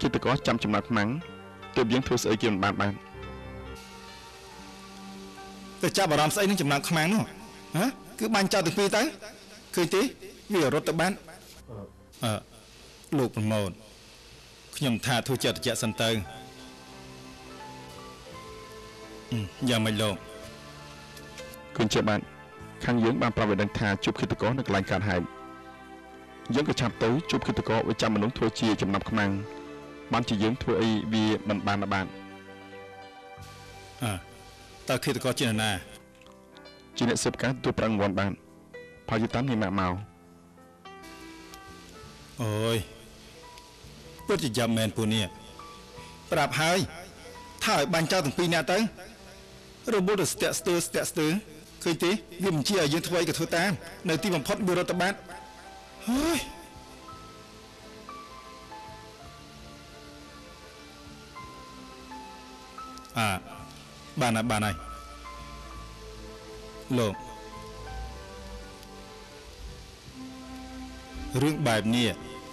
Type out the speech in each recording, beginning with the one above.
គិតកោចាំចំណាត់ខ្មាំងទើបយើងធ្វើស្អីគេមិនបានបានទៅចាប់អារម្មណ៍ស្អីនឹងចំណាំខ្មាំងនោះហ៎គឺបាញ់ចោលទាំងពីរទៅឃើញទេវារត់ទៅបានអឺលោកប្រមោតខ្ញុំថាធ្វើចិត្តត្រជាក់សិនទៅអឺយ៉ាងម៉េចលោកឃើញជាបានខាងយើងបានប្រាប់ឲ្យដឹងថាជួបគិតកោនៅកន្លែងកើតហេតុយើងក៏ចាប់ទៅជួបគិតកោឲ្យចាំមនុស្សធ្វើជាចំណាប់ខ្មាំង បានជាយើងធ្វើអីវាមិនបានបានអើតើឃាតករជានរណាជាអ្នកសិបការទទួលប្រាំងរង្វាន់បានផលយតាន់នេះមកមកអូយពិតជាយ៉ាប់មែនពូនេះប្រាប់ហើយថាឲ្យបាញ់ចោលទាំងពីរនាក់ទៅរបូតទៅស្ទាក់ស្ទើរស្ទាក់ស្ទើរឃើញទេវាមិនជាឲ្យយើងធ្វើអីក៏ធ្វើតាម នៅទីបំផុតវារត់ទៅបាត់ហើយ អើបានហើយបានហើយលោករឿងបែបនេះ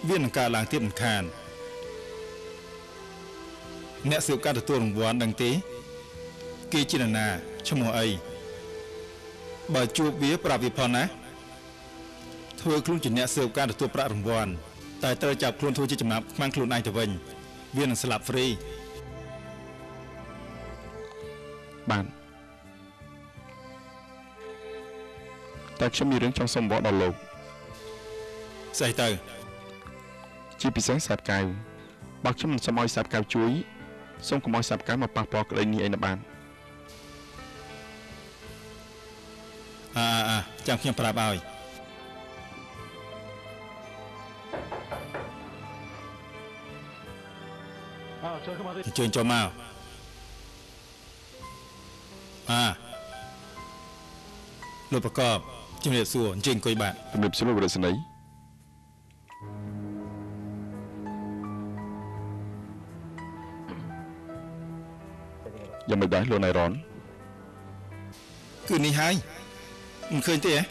វានឹងកើតឡើងទៀតមិនខានអ្នកសៀវការទទួលរង្វាន់ដឹងទេ គេជានរណាឈ្មោះអីបើជួបវាប្រាប់វាផងណាធ្វើខ្លួនជាអ្នកសៀវការទទួលប្រាក់រង្វាន់តែត្រូវចាប់ខ្លួនធ្វើជាចំណាប់ខ្មាំងខ្លួនឯងទៅវិញវានឹងស្លាប់ហ្វ្រី បានតែខ្ញុំមានរឿងចង់សុំបកដល់លោកស្អីទៅជាពិសេសសាបកៅបើខ្ញុំមិនសុំឲ្យសាបកៅជួយសូមកុំឲ្យសាបកៅមកប៉ះពាល់ក្តីនេះអីណាបានអើអើចាំខ្ញុំប្រាប់ឲ្យអញ្ជើញចូលមក អើលោកប្រកបជំរាបសួរអញ្ជើញអង្គុយបាទជំរាបសួរវរៈសេនីយ៉ាងមិនដែរលោកណៃរ៉នគឺនេះហើយមិនឃើញទេហ៎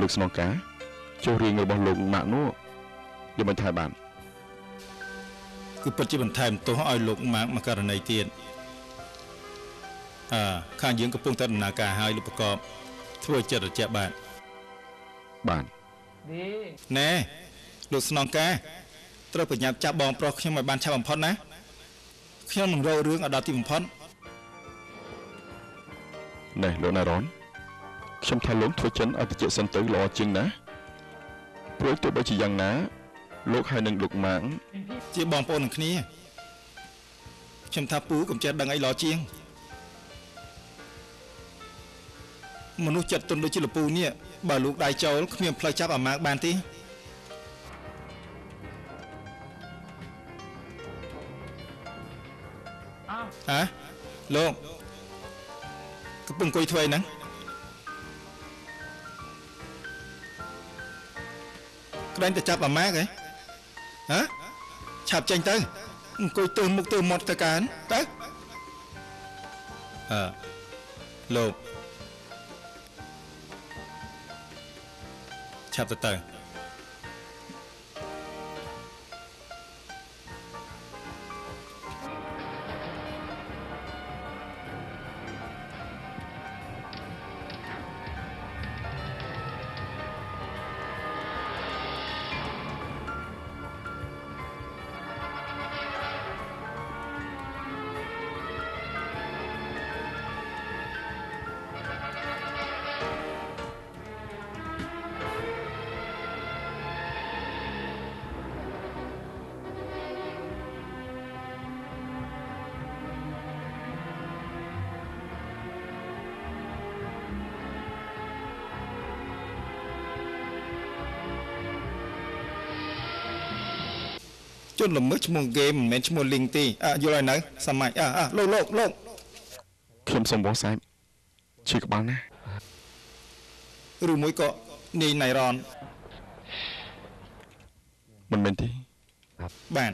លោកស្នងការចុះរៀងរបស់លោកម៉ាក់នោះ យ៉ាងមិនថែបានគឺពិតជាបន្ថែមទោសឲ្យលោកម៉ាកមកករណីទៀតអើខាងយើងកំពុងតែដំណើរការឲ្យលោកប្រកបធ្វើឲ្យចិត្តត្រជាក់បាទបានណែលោកស្នងការត្រូវប្រញាប់ចាប់បងប្រុសខ្ញុំឲ្យបានឆាប់បំផុតណាខ្ញុំនឹងរករឿងឲ្យដល់ទីបំផុតណែលោកណៃរ៉នខ្ញុំថាលោកធ្វើចិនឲ្យតិចសិនទៅល្អជាងណាព្រោះទោះបីជាយ៉ាងណា លោកហើយនឹងលោកម៉ាងជាបងប្អូននឹងគ្នាខ្ញុំថាពូកុំចេះដឹងអីល្អជាងមនុស្សចិត្តទុនដូចជាលពូនេះបើលោកដៃចូលគ្មានផ្លូវចាប់អាម៉ាកបានទេហ៎លោកកំពុងអង្គុយធ្វើអីហ្នឹងក្តែងតែចាប់អាម៉ាកហ៎ ហ៎ឆាប់ចេញទៅអង្គុយទើមុខទើមាត់ទៅកានទៅអឺលោកឆាប់ទៅទៅ ជនល្មើសឈ្មោះហ្គេមមិនមែនឈ្មោះលីងទេអើយល់ហើយនៅសម័យអើអើលោកលោកលោកខ្ញុំសូមបងសាយឈឺក្បាលណាឬមួយក៏នាយណៃរ៉នមិនមែនទេបាទ